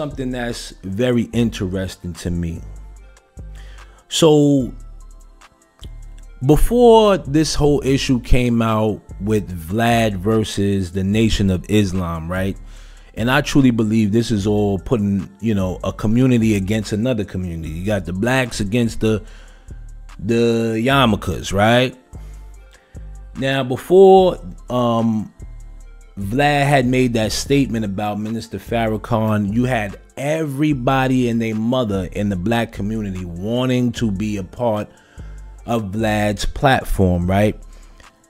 something that's very interesting to me. So before this whole issue came out with Vlad versus the Nation of Islam, right? And I truly believe this is all putting, you know, a community against another community. You got the blacks against the the Yarmulkes, right? Now, before um, Vlad had made that statement about Minister Farrakhan, you had everybody and their mother in the black community wanting to be a part of Vlad's platform, right?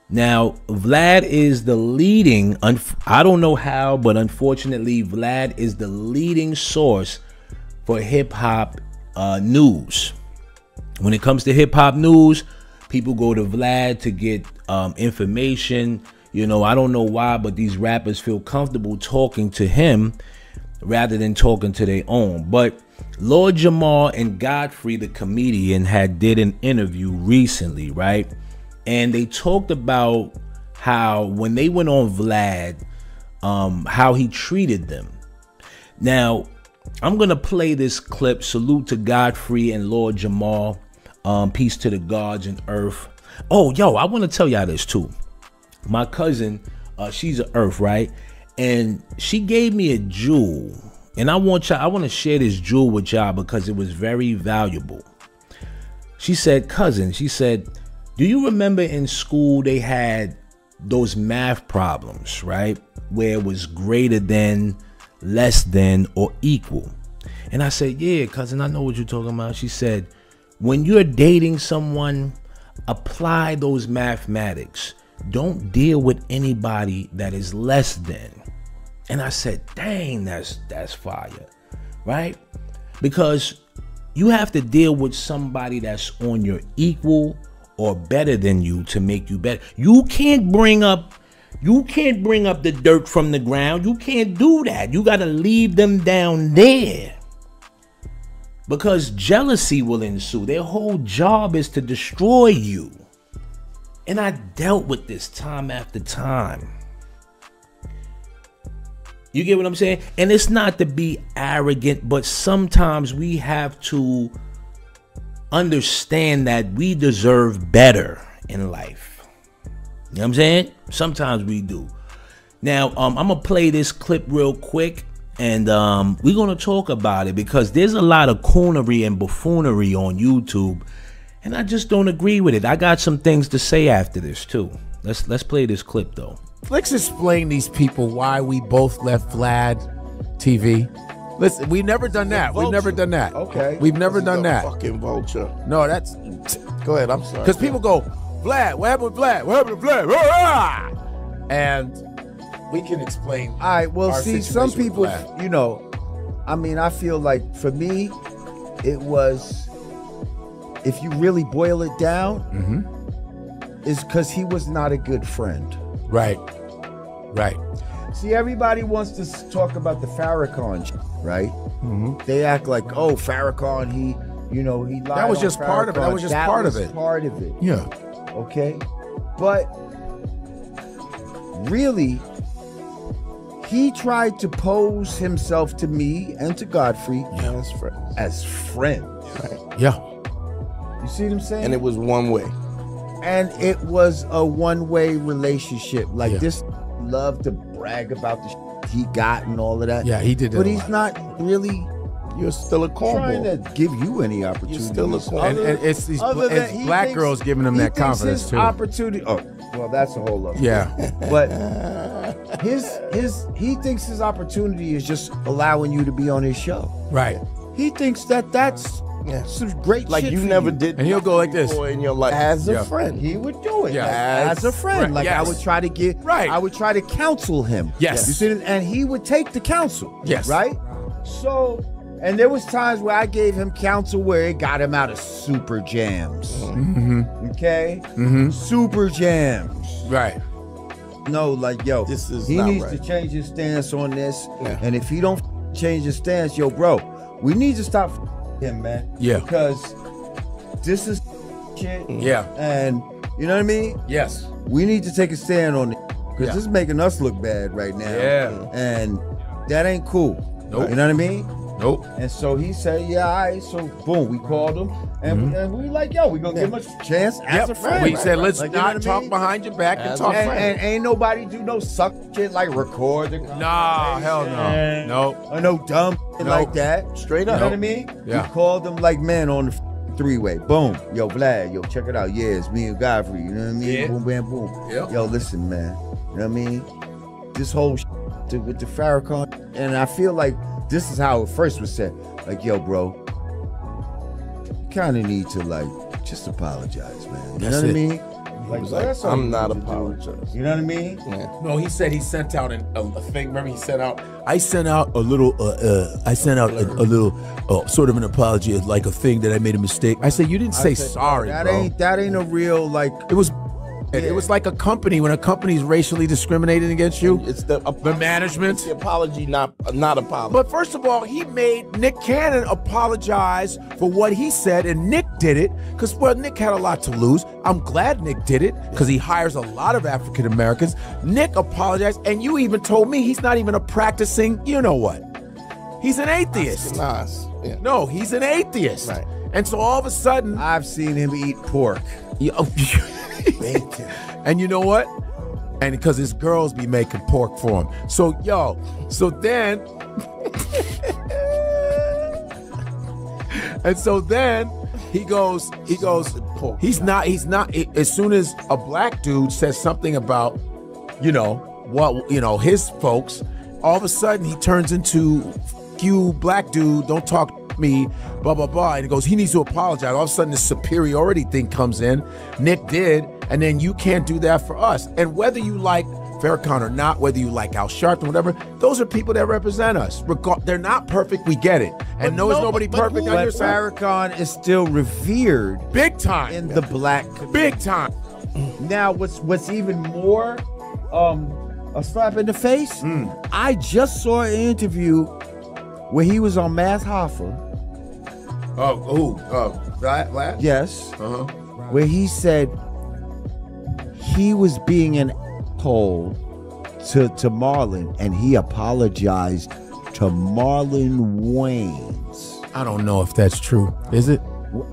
Now, Vlad is the leading, I don't know how, but unfortunately, Vlad is the leading source for hip hop uh, news. When it comes to hip hop news, people go to Vlad to get um, information. You know, I don't know why, but these rappers feel comfortable talking to him rather than talking to their own. But Lord Jamar and Godfrey, the comedian, had did an interview recently, right? And they talked about how when they went on Vlad, um, how he treated them. Now, I'm gonna play this clip. Salute to Godfrey and Lord Jamar. Um, peace to the gods and earth. Oh, yo, I want to tell y'all this too. My cousin, uh, she's an earth, right? And she gave me a jewel. And I want y'all, I want to share this jewel with y'all because it was very valuable. She said, cousin, she said, do you remember in school they had those math problems, right? Where it was greater than, less than, or equal. And I said, yeah, cousin, I know what you're talking about. She said, when you're dating someone, apply those mathematics. Don't deal with anybody that is less than. And I said, dang, that's that's fire. Right? Because you have to deal with somebody that's on your equal or better than you to make you better. You can't bring up you can't bring up the dirt from the ground. You can't do that. You got to leave them down there because jealousy will ensue. Their whole job is to destroy you. And I dealt with this time after time. You get what I'm saying? And it's not to be arrogant, but sometimes we have to understand that we deserve better in life. You know what I'm saying? Sometimes we do. Now, um, I'm gonna play this clip real quick and um, we're gonna talk about it because there's a lot of coonery and buffoonery on YouTube, and I just don't agree with it. I got some things to say after this too. Let's let's play this clip though. Let's explain these people why we both left Vlad TV. Listen, we've never done that. We've never done that. Okay. We've never done that. Fucking vulture. No, that's. Go ahead. I'm sorry. Because people go, Vlad, what happened with Vlad? What happened with Vlad? And we can explain. All right. Well, see, some people, you know, I mean, I feel like for me, it was, if you really boil it down, mm-hmm. is because he was not a good friend. Right. Right. See, everybody wants to talk about the Farrakhan, right? Mm-hmm. They act like, oh, Farrakhan, he, you know, he lied. That was just Farrakhan. part of it. That was just that part was of it. Part of it. Yeah. Okay, but really, he tried to pose himself to me and to Godfrey yeah. as friends. As friends. Right. Yeah. You see what I'm saying? And it was one way. And it was a one-way relationship. Like Yeah. this love to brag about the sh- he got and all of that. Yeah, he did But a he's lot. not really You're still a trying cornball. to give you any opportunity. You're still a corn- And, and it's these it's black thinks- girls giving him that confidence too. Opportunity. Oh, well, that's a whole other. yeah. But his his he thinks his opportunity is just allowing you to be on his show. Right. He thinks that that's Yeah. some great Like shit you for never you. did. And he'll go like nothing this. before in your life as a Yeah. friend. He would do it Yeah. as, as a friend. Right, Like I would try to get Right. I would try to counsel him. Yes. You see, and he would take the counsel. Yes. Right. So, and there was times where I gave him counsel where it got him out of super jams. Mm-hmm. Okay. Mm-hmm. Super jams. Right. No, like yo, This is he not needs right. to change his stance on this. Yeah. And if he don't change his stance, yo, bro, we need to stop f- him, man. Yeah. Because this is shit. Yeah. And you know what I mean? Yes. We need to take a stand on it because Yeah. this is making us look bad right now. Yeah. And that ain't cool. Nope. You know what I mean? Nope. And so he said, "Yeah, all right." So boom, we called him, and, mm-hmm. and we like, "Yo, we gonna give him a chance as a friend." We said, let's Like, you know not I talk mean? behind your back and talk And, and ain't nobody do no suck shit like record the Nah, hell no. conversation Nope. or no dumb shit Nope. like that. Straight up. You know what I mean? Yeah. We called them like men on the three way. Boom. Yo, Vlad, yo, check it out. Yeah, it's me and Godfrey. You know what I mean? Yeah. Boom, bam, boom. Yep. Yo, listen, man. You know what I mean? This whole sh- with the Farrakhan, and I feel like this is how it first was said. Like, yo, bro, you kind of need to like just apologize, man. You That's know what it. I mean? Like, was like, I'm not need to do. apologizing. You know what I mean? Yeah. No, he said he sent out an, a, a thing. Remember, he sent out. I sent out a little. Uh, uh, I sent out a, a little, uh, sort of an apology, like a thing that I made a mistake. I said you didn't say I said, sorry, That bro. ain't that ain't a real like. It was. It was like a company when a company's racially discriminating against you. It's the The management. It's the apology, not not apology. But first of all, he made Nick Cannon apologize for what he said, and Nick did it because, well, Nick had a lot to lose. I'm glad Nick did it because he hires a lot of African Americans. Nick apologized, and you even told me he's not even a practicing, you know what? He's an atheist. Nas. Yeah. No, he's an atheist. Right. And so all of a sudden, I've seen him eat pork. you- oh, and you know what? And because his girls be making pork for him. So yo, so then And so then he goes, he goes, he's not, he's not, as soon as a black dude says something about, you know, what, you know, his folks, all of a sudden he turns into, you black dude, don't talk to me, blah, blah, blah. And he goes, he needs to apologize. All of a sudden the superiority thing comes in. Nick did. And then you can't do that for us. And whether you like Farrakhan or not, whether you like Al Sharpton, or whatever, those are people that represent us. They're not perfect, we get it. And no, is nobody perfect on your side. Farrakhan is still revered Big time. in the black community. Big time. Now, what's what's even more um, a slap in the face? Hmm. I just saw an interview where he was on Math Hoffa. Oh, who? Uh, Vlad? Vlad? Yes, Uh-huh. where he said he was being an asshole to to Marlon, and he apologized to Marlon Wayans. I don't know if that's true. Is it?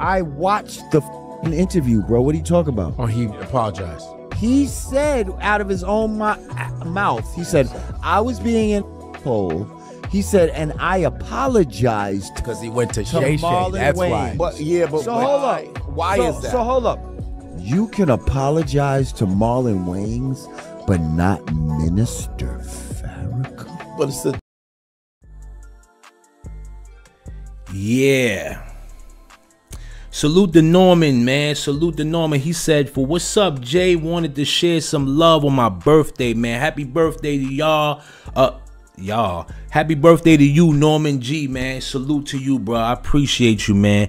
I watched the f***ing interview, bro. What are you talking about? Or he apologized? He said out of his own mu- mouth, he said, I was being an asshole. He said, and I apologized. Because he went to, To Shay Shay. Marlon That's Wayans. why. But yeah, but So but hold up. Why so, is that? So hold up. You can apologize to Marlon Wayans, but not Minister Farrakhan. but it's the Yeah. Salute the Norman, man. Salute the Norman. He said, For what's up, Jay? Wanted to share some love on my birthday, man. Happy birthday to y'all. Uh y'all. Happy birthday to you, Norman G, man. Salute to you, bro. I appreciate you, man.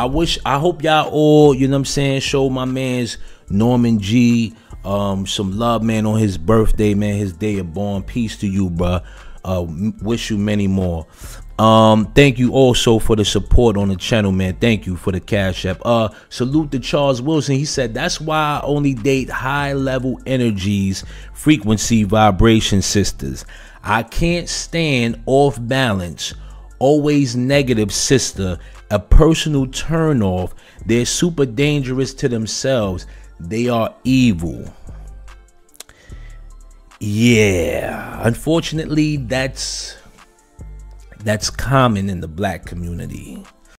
I wish I hope y'all all, you know what I'm saying, show my man's Norman G um some love, man, on his birthday, man, his day of born. Peace to you, bro. Uh wish you many more. Um, thank you also for the support on the channel, man. Thank you for the cash app. Uh, salute to Charles Wilson. He said that's why I only date high level energies, frequency, vibration sisters. I can't stand off balance, always negative sister, a personal turnoff. They're super dangerous to themselves. They are evil. Yeah, unfortunately, that's that's common in the black community.